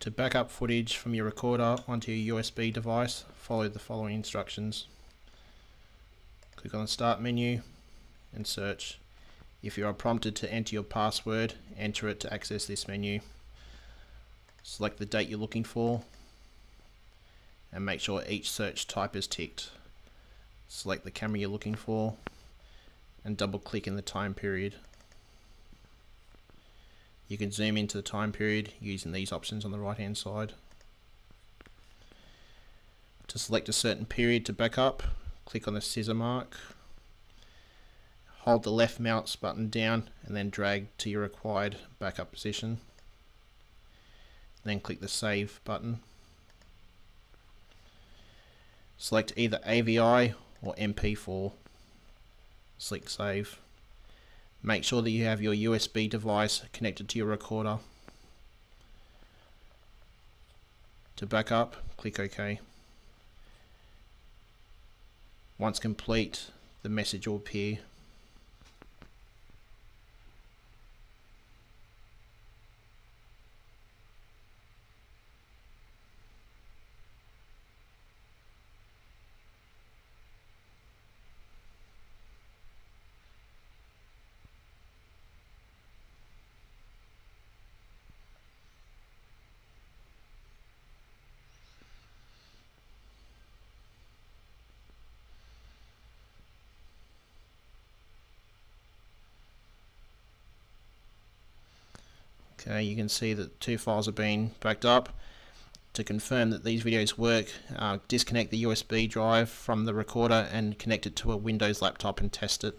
To back up footage from your recorder onto your USB device, follow the following instructions. Click on the Start menu and search. If you are prompted to enter your password, enter it to access this menu. Select the date you're looking for and make sure each search type is ticked. Select the camera you're looking for and double click in the time period. You can zoom into the time period using these options on the right hand side. To select a certain period to back up, click on the scissor mark, hold the left mouse button down and then drag to your required backup position. Then click the save button. Select either AVI or MP4. Select save. Make sure that you have your USB device connected to your recorder. To back up, click OK. Once complete, the message will appear. Okay, you can see that two files have been backed up. To confirm that these videos work, uh, disconnect the USB drive from the recorder and connect it to a Windows laptop and test it.